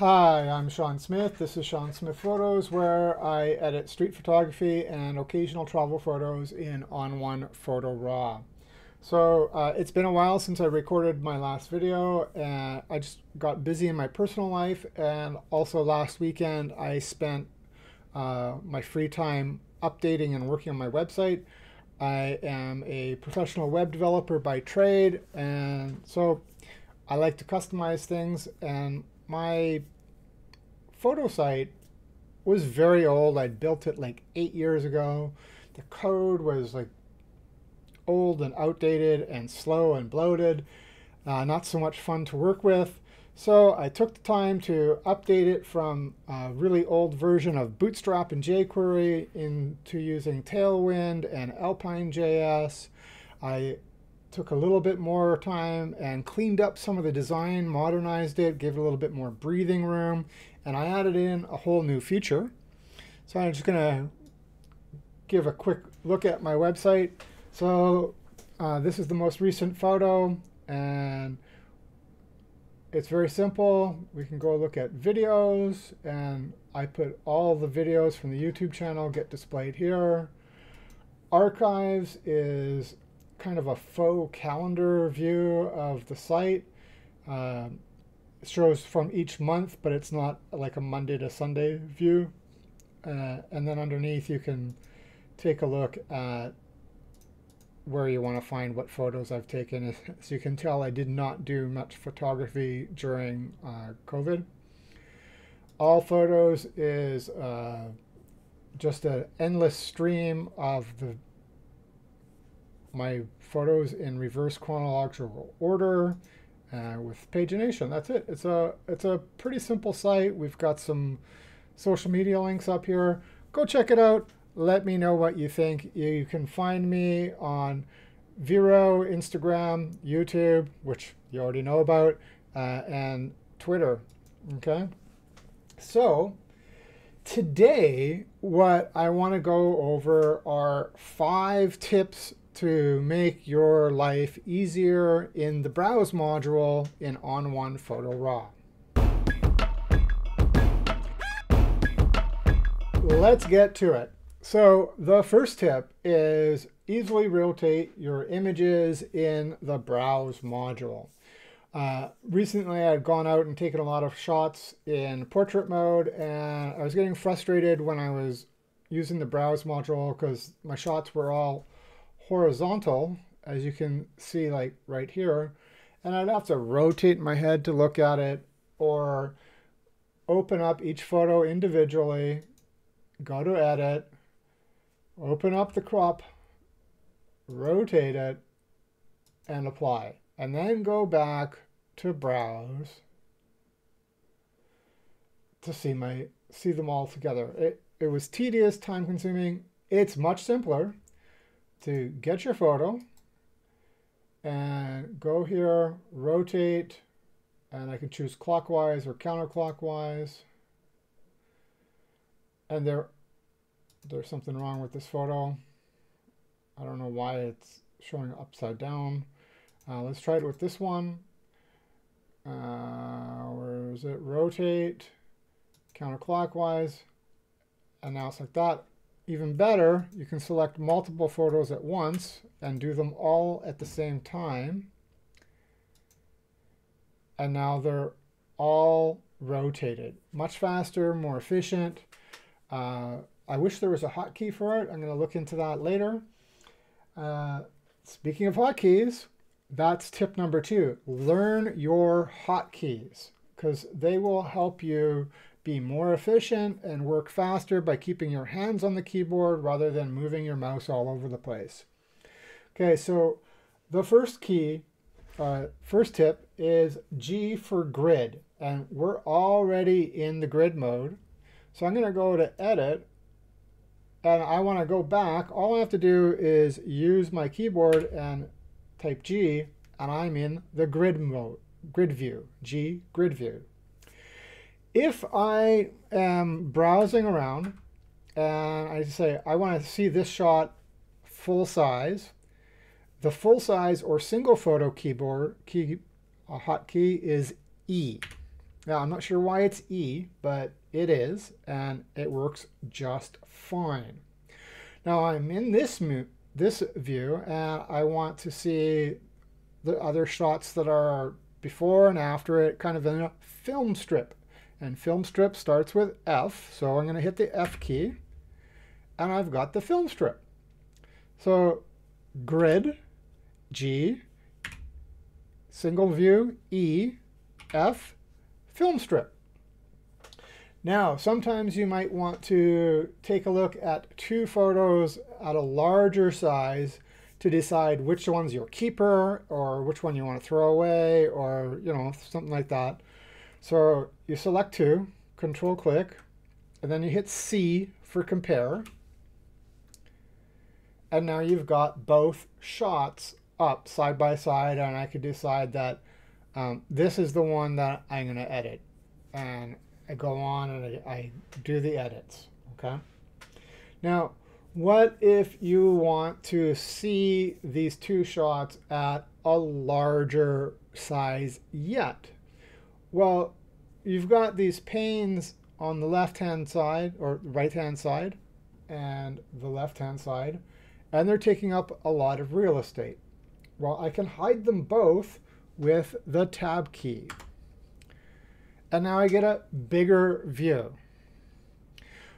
Hi, I'm Sean Smith. This is Sean Smith Photos, where I edit street photography and occasional travel photos in ON1 Photo Raw. So uh, it's been a while since I recorded my last video, and I just got busy in my personal life, and also last weekend I spent uh, my free time updating and working on my website. I am a professional web developer by trade, and so I like to customize things, and my photo site was very old. I built it like eight years ago. The code was like old and outdated and slow and bloated, uh, not so much fun to work with. So I took the time to update it from a really old version of Bootstrap and jQuery into using Tailwind and Alpine.js. I took a little bit more time and cleaned up some of the design, modernized it, gave it a little bit more breathing room, and I added in a whole new feature. So I'm just going to give a quick look at my website. So uh, this is the most recent photo, and it's very simple. We can go look at videos, and I put all the videos from the YouTube channel get displayed here. Archives is kind of a faux calendar view of the site. Uh, shows from each month, but it's not like a Monday to Sunday view. Uh, and then underneath you can take a look at where you want to find what photos I've taken. As you can tell, I did not do much photography during uh, COVID. All photos is uh, just an endless stream of the my photos in reverse chronological order uh, with pagination. That's it. It's a it's a pretty simple site. We've got some social media links up here. Go check it out. Let me know what you think. You can find me on Vero, Instagram, YouTube, which you already know about, uh, and Twitter. Okay. So today, what I want to go over are five tips to make your life easier in the Browse module in ON1 Photo Raw. Let's get to it. So the first tip is easily rotate your images in the Browse module. Uh, recently, I had gone out and taken a lot of shots in portrait mode, and I was getting frustrated when I was using the Browse module because my shots were all horizontal, as you can see like right here, and I'd have to rotate my head to look at it or open up each photo individually, go to edit, open up the crop, rotate it, and apply. And then go back to browse to see my see them all together. It, it was tedious, time consuming. It's much simpler to get your photo and go here, rotate, and I can choose clockwise or counterclockwise. And there, there's something wrong with this photo. I don't know why it's showing upside down. Uh, let's try it with this one. Uh, where is it? Rotate, counterclockwise, and now it's like that. Even better, you can select multiple photos at once and do them all at the same time. And now they're all rotated. Much faster, more efficient. Uh, I wish there was a hotkey for it. I'm going to look into that later. Uh, speaking of hotkeys, that's tip number two. Learn your hotkeys because they will help you be more efficient and work faster by keeping your hands on the keyboard rather than moving your mouse all over the place. Okay, so the first key, uh, first tip is G for grid. And we're already in the grid mode. So I'm going to go to edit and I want to go back. All I have to do is use my keyboard and type G and I'm in the grid mode, grid view, G grid view if I am browsing around and I say I want to see this shot full size, the full size or single photo keyboard key a hotkey is E. Now, I'm not sure why it's E, but it is, and it works just fine. Now, I'm in this, this view, and I want to see the other shots that are before and after it, kind of in a film strip. And film strip starts with F, so I'm going to hit the F key, and I've got the film strip. So grid, G, single view, E, F, film strip. Now, sometimes you might want to take a look at two photos at a larger size to decide which one's your keeper or which one you want to throw away or, you know, something like that. So you select two, control click, and then you hit C for compare. And now you've got both shots up side by side and I could decide that um, this is the one that I'm going to edit. And I go on and I, I do the edits, okay? Now, what if you want to see these two shots at a larger size yet? Well, you've got these panes on the left-hand side or right-hand side and the left-hand side, and they're taking up a lot of real estate. Well, I can hide them both with the tab key. And now I get a bigger view.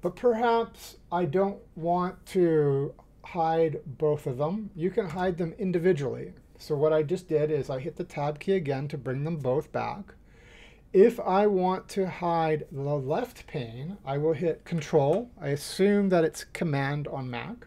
But perhaps I don't want to hide both of them. You can hide them individually. So what I just did is I hit the tab key again to bring them both back. If I want to hide the left pane, I will hit Control. I assume that it's Command on Mac.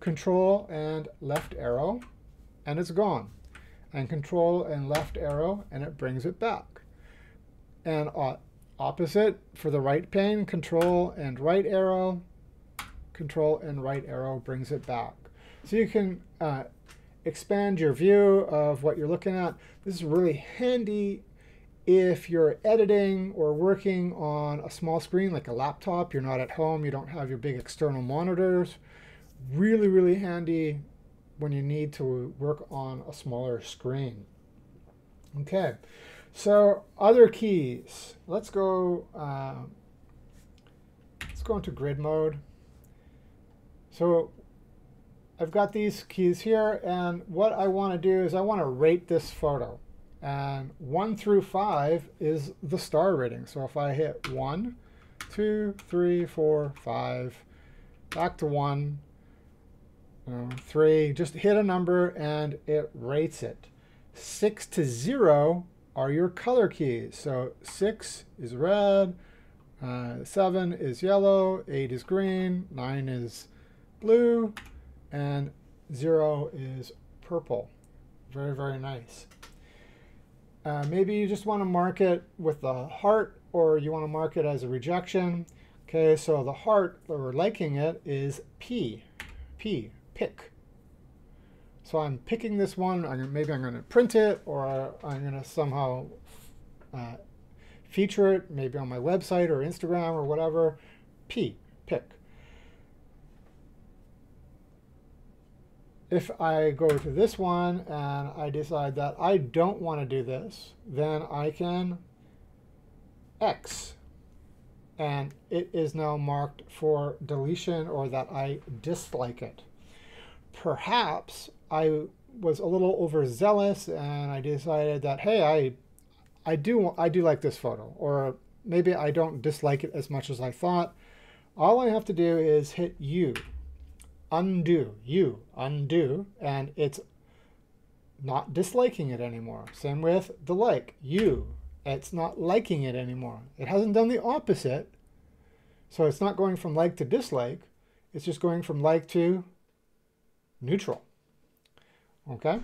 Control and left arrow, and it's gone. And Control and left arrow, and it brings it back. And uh, opposite for the right pane, Control and right arrow, Control and right arrow brings it back. So you can uh, expand your view of what you're looking at. This is really handy if you're editing or working on a small screen like a laptop, you're not at home, you don't have your big external monitors. Really, really handy when you need to work on a smaller screen. Okay, so other keys. Let's go. Uh, let's go into grid mode. So I've got these keys here, and what I want to do is I want to rate this photo. And 1 through 5 is the star rating. So if I hit 1, 2, 3, 4, 5, back to 1, you know, 3, just hit a number and it rates it. 6 to 0 are your color keys. So 6 is red, uh, 7 is yellow, 8 is green, 9 is blue, and 0 is purple. Very, very nice. Uh, maybe you just want to mark it with the heart or you want to mark it as a rejection. Okay, so the heart or liking it is P, P, pick. So I'm picking this one. I'm, maybe I'm going to print it or I'm going to somehow uh, feature it, maybe on my website or Instagram or whatever. P, pick. If I go to this one and I decide that I don't want to do this, then I can X. And it is now marked for deletion or that I dislike it. Perhaps I was a little overzealous and I decided that, hey, I, I, do, I do like this photo. Or maybe I don't dislike it as much as I thought. All I have to do is hit U undo, you, undo, and it's not disliking it anymore. Same with the like, you, it's not liking it anymore. It hasn't done the opposite. So it's not going from like to dislike. It's just going from like to neutral. Okay?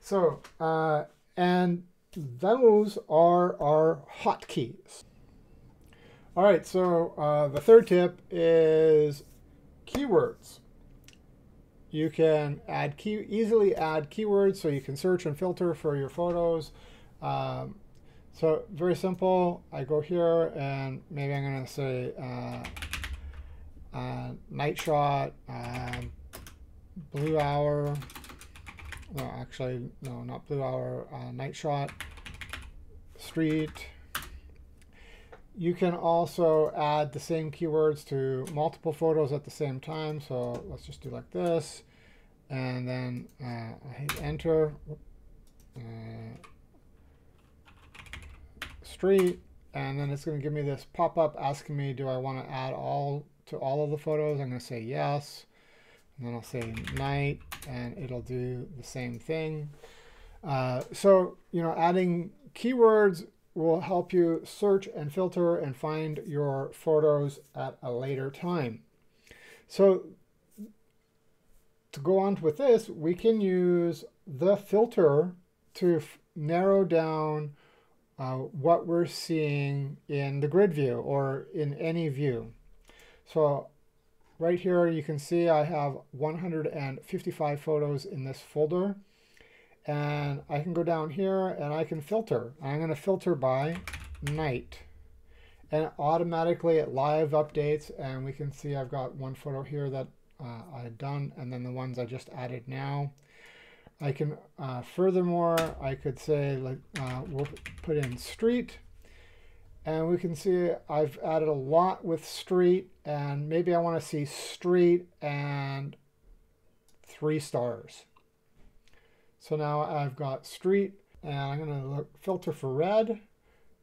So, uh, and those are our hotkeys. All right, so uh, the third tip is keywords. You can add key easily add keywords so you can search and filter for your photos. Um, so very simple. I go here and maybe I'm going to say uh, uh, night shot, um, blue hour. No, actually, no, not blue hour. Uh, night shot, street, You can also add the same keywords to multiple photos at the same time. So let's just do like this. And then uh, I hit enter. Uh, street. And then it's going to give me this pop-up asking me, do I want to add all to all of the photos? I'm going to say yes. And then I'll say night, and it'll do the same thing. Uh, so, you know, adding keywords will help you search and filter and find your photos at a later time. So to go on with this, we can use the filter to narrow down uh, what we're seeing in the grid view or in any view. So right here you can see I have 155 photos in this folder and I can go down here and I can filter. I'm going to filter by night. And automatically it live updates and we can see I've got one photo here that uh, I had done and then the ones I just added now. I can, uh, furthermore, I could say, like, uh, we'll put in street and we can see I've added a lot with street and maybe I want to see street and three stars. So now I've got street and I'm going to look, filter for red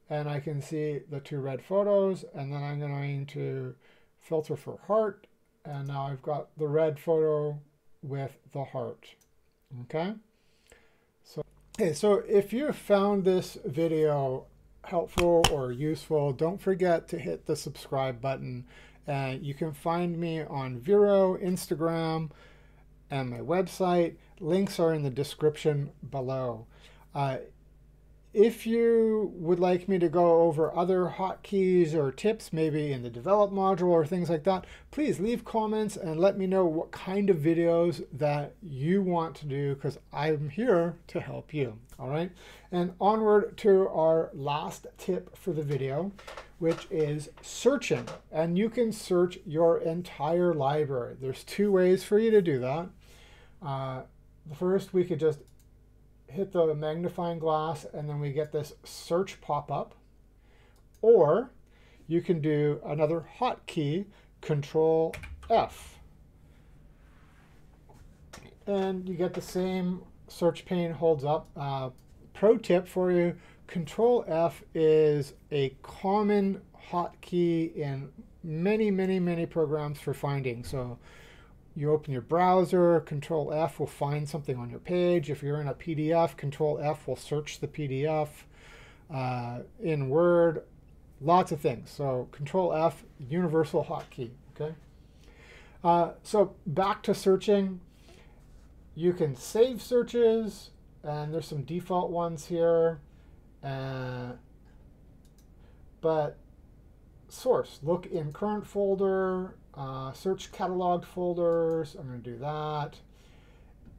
and I can see the two red photos and then I'm going to filter for heart and now I've got the red photo with the heart. Okay. So, okay, so if you found this video helpful or useful, don't forget to hit the subscribe button. Uh, you can find me on Vero, Instagram, and my website. Links are in the description below. Uh, if you would like me to go over other hotkeys or tips, maybe in the develop module or things like that, please leave comments and let me know what kind of videos that you want to do because I'm here to help you. All right. And onward to our last tip for the video, which is searching. And you can search your entire library. There's two ways for you to do that. Uh, the first, we could just hit the magnifying glass and then we get this search pop-up. Or you can do another hotkey, Control F. And you get the same search pane holds up. Uh, pro tip for you, Control F is a common hotkey in many, many, many programs for finding. So you open your browser, Control F will find something on your page. If you're in a PDF, Control F will search the PDF. Uh, in Word, lots of things. So Control F, universal hotkey. Okay. Uh, so back to searching. You can save searches, and there's some default ones here. Uh, but source, look in current folder, uh, search cataloged folders. I'm going to do that.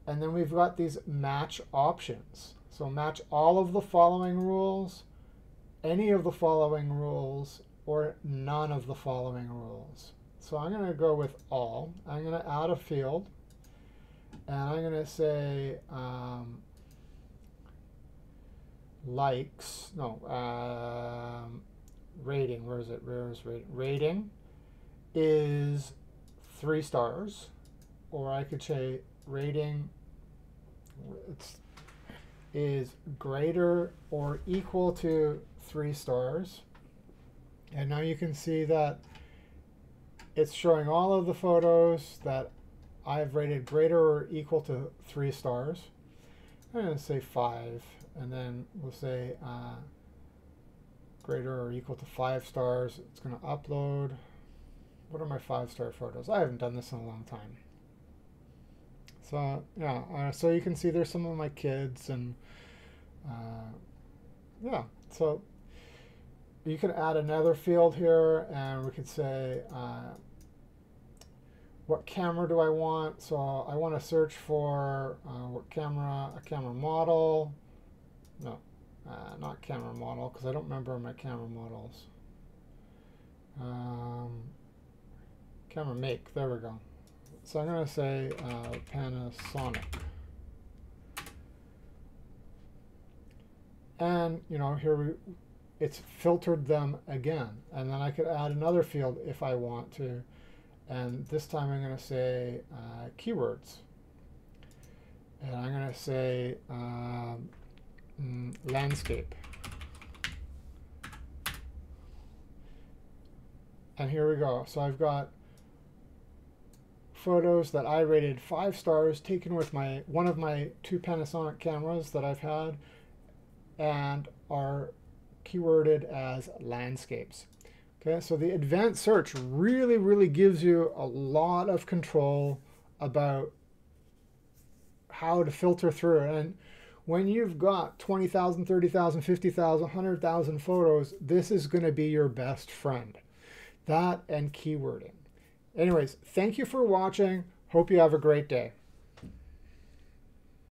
And then we've got these match options. So match all of the following rules, any of the following rules, or none of the following rules. So I'm going to go with all. I'm going to add a field. And I'm going to say um, likes, no, um, rating. Where is it? Where is rating? Rating is three stars, or I could say rating it's, is greater or equal to three stars. And now you can see that it's showing all of the photos that I've rated greater or equal to three stars. I'm going to say five, and then we'll say uh, greater or equal to five stars. It's going to upload. What are my five star photos? I haven't done this in a long time. So yeah, uh, so you can see there's some of my kids and uh, yeah, so you can add another field here and we could say uh, what camera do I want? So I want to search for uh, what camera, a camera model. No, uh, not camera model because I don't remember my camera models. Um, camera make, there we go. So I'm going to say uh, Panasonic. And, you know, here we, it's filtered them again. And then I could add another field if I want to. And this time I'm going to say uh, keywords. And I'm going to say um, mm, landscape. And here we go. So I've got photos that I rated five stars taken with my one of my two Panasonic cameras that I've had and are keyworded as landscapes. Okay, so the advanced search really, really gives you a lot of control about how to filter through. And when you've got 20,000, 30,000, 50,000, 100,000 photos, this is going to be your best friend. That and keywording. Anyways, thank you for watching. Hope you have a great day.